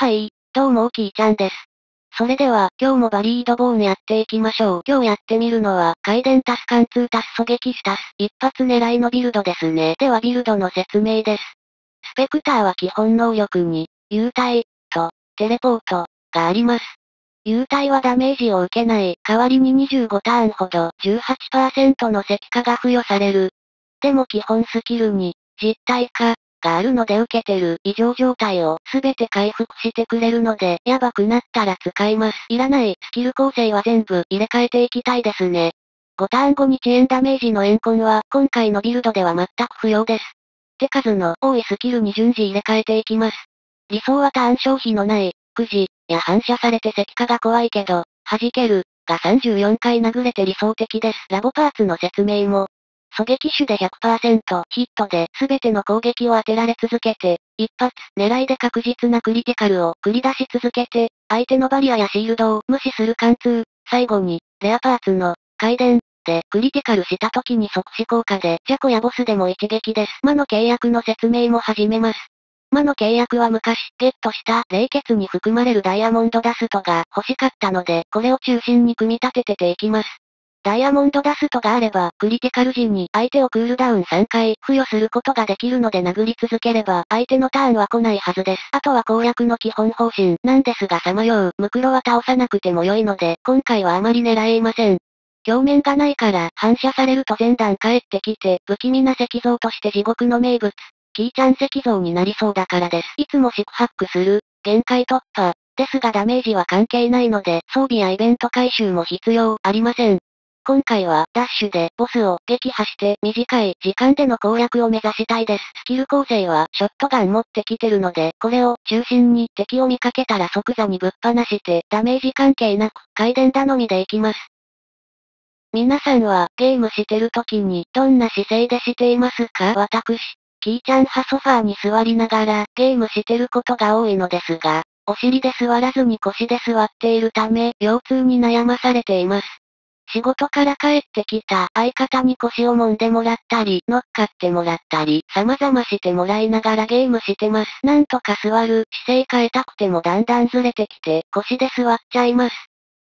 はい、どうもキーちゃんです。それでは、今日もバリードボーンやっていきましょう。今日やってみるのは、回電タス貫通タス狙撃スタス、一発狙いのビルドですね。ではビルドの説明です。スペクターは基本能力に、幽体、と、テレポート、があります。幽体はダメージを受けない、代わりに25ターンほど18%の石化が付与される。でも基本スキルに、実体化、があるので受けてる異常状態をすべて回復してくれるので、やばくなったら使います。いらないスキル構成は全部入れ替えていきたいですね。5ターン後に遅延ダメージのエンコンは今回のビルドでは全く不要です。手数の多いスキルに順次入れ替えていきます。理想はターン消費のない、くじ、や反射されて石化が怖いけど、弾ける、が34回殴れて理想的です。ラボパーツの説明も、狙撃手で100%ヒットで全ての攻撃を当てられ続けて、一発狙いで確実なクリティカルを繰り出し続けて、相手のバリアやシールドを無視する貫通、最後に、レアパーツの、回電、で、クリティカルした時に即死効果で、ジャコやボスでも一撃です。魔の契約の説明も始めます。魔の契約は昔、ゲットした冷血に含まれるダイヤモンドダストが欲しかったので、これを中心に組み立ててていきます。ダイヤモンドダストがあれば、クリティカル時に相手をクールダウン3回付与することができるので殴り続ければ、相手のターンは来ないはずです。あとは攻略の基本方針なんですがさまよう、ムクロは倒さなくても良いので、今回はあまり狙えません。表面がないから、反射されると前段帰ってきて、不気味な石像として地獄の名物、キーちゃん石像になりそうだからです。いつも四苦八苦する、限界突破、ですがダメージは関係ないので、装備やイベント回収も必要ありません。今回は、ダッシュで、ボスを撃破して、短い時間での攻略を目指したいです。スキル構成は、ショットガン持ってきてるので、これを中心に敵を見かけたら即座にぶっ放して、ダメージ関係なく、回電頼みでいきます。皆さんは、ゲームしてる時に、どんな姿勢でしていますか？私、キーちゃん派ソファーに座りながら、ゲームしてることが多いのですが、お尻で座らずに腰で座っているため、腰痛に悩まされています。仕事から帰ってきた相方に腰を揉んでもらったり、乗っかってもらったり、様々してもらいながらゲームしてます。なんとか座る姿勢変えたくてもだんだんずれてきて、腰で座っちゃいます。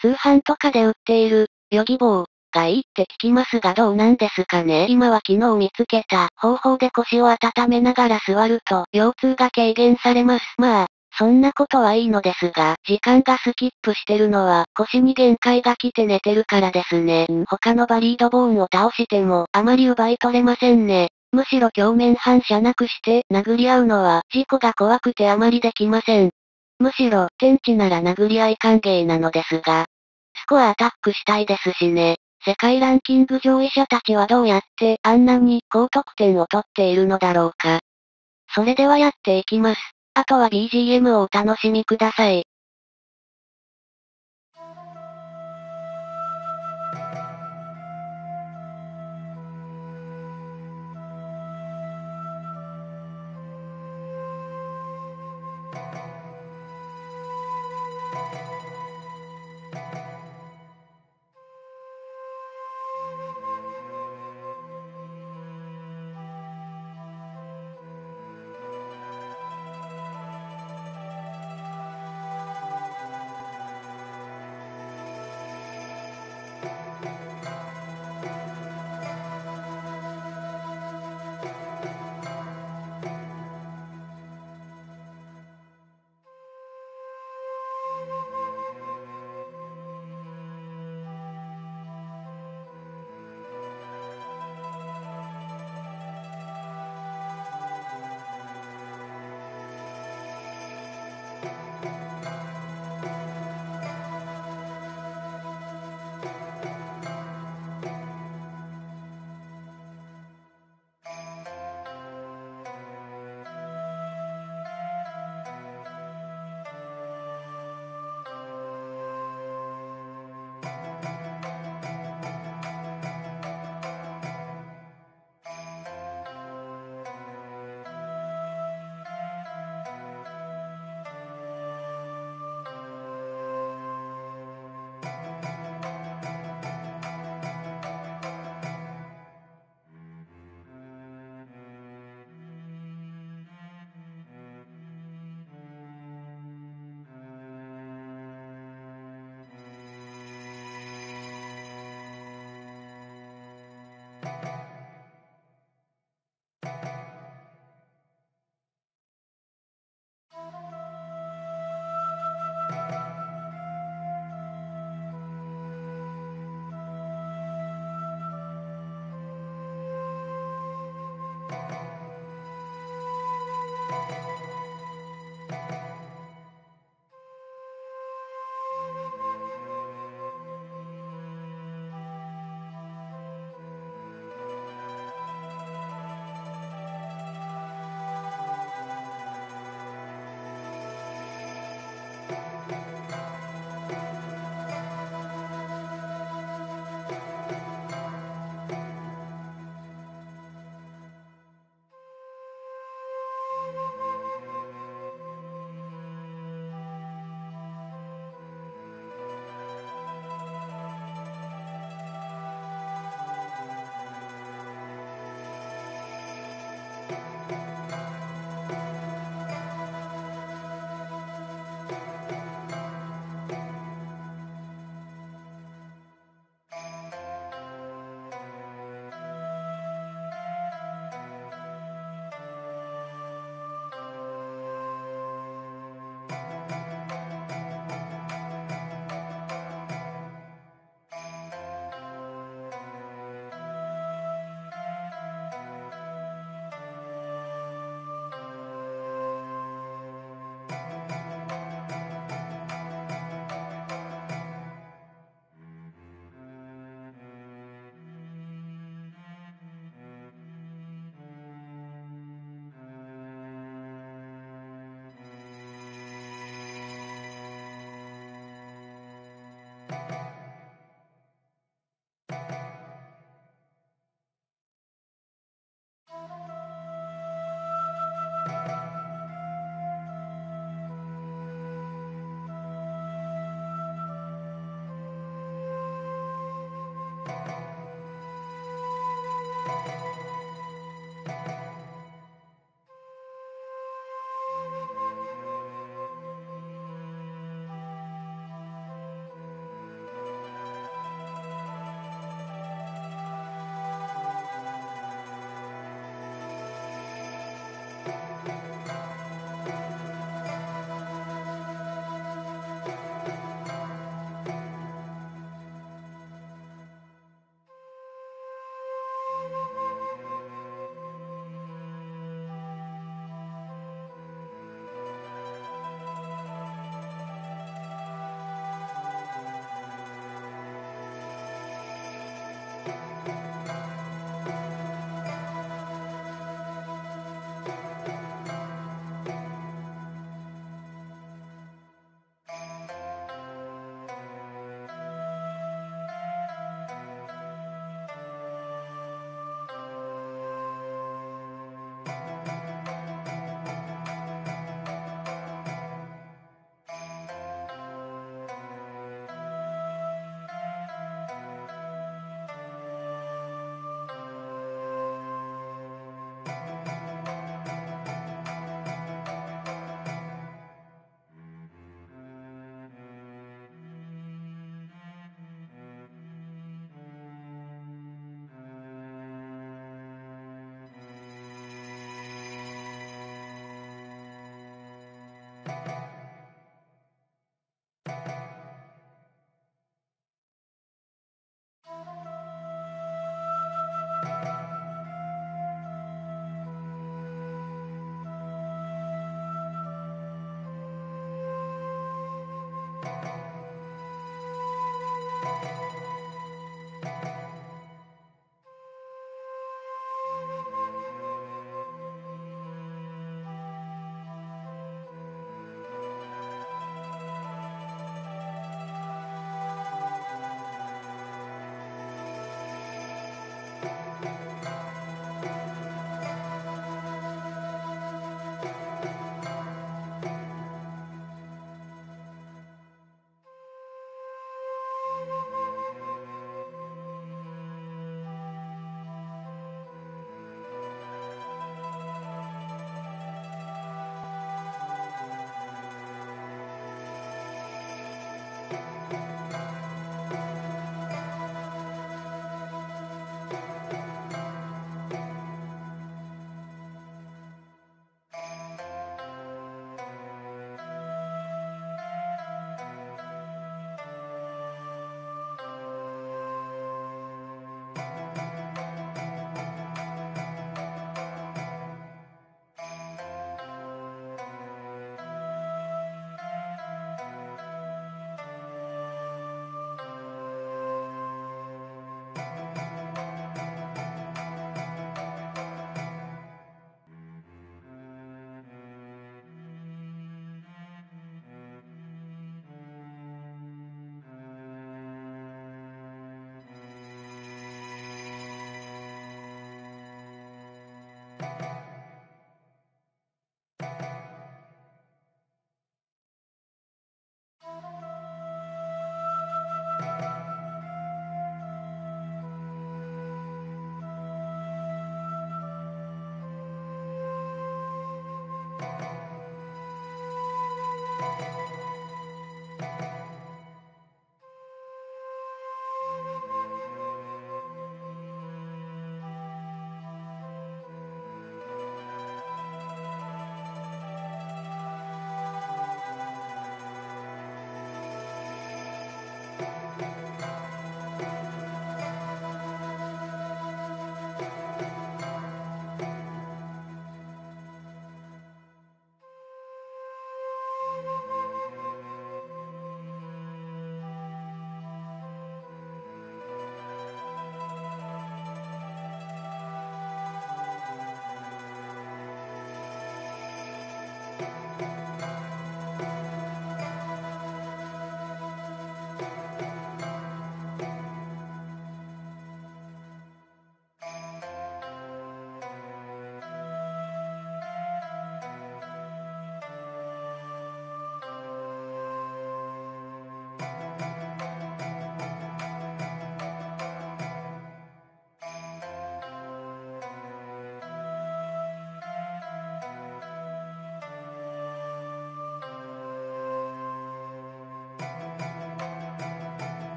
通販とかで売っている、ヨギ棒がいいって聞きますがどうなんですかね今は昨日見つけた方法で腰を温めながら座ると腰痛が軽減されます。まあ、そんなことはいいのですが、時間がスキップしてるのは腰に限界が来て寝てるからですね。他のバリードボーンを倒してもあまり奪い取れませんね。むしろ鏡面反射なくして殴り合うのは事故が怖くてあまりできません。むしろ天地なら殴り合い歓迎なのですが、スコアアタックしたいですしね。世界ランキング上位者たちはどうやってあんなに高得点を取っているのだろうか。それではやっていきます。あとは BGM をお楽しみください。「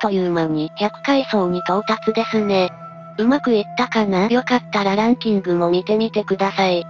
という間に100階層に到達ですね。うまくいったかな？よかったらランキングも見てみてください。